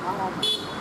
好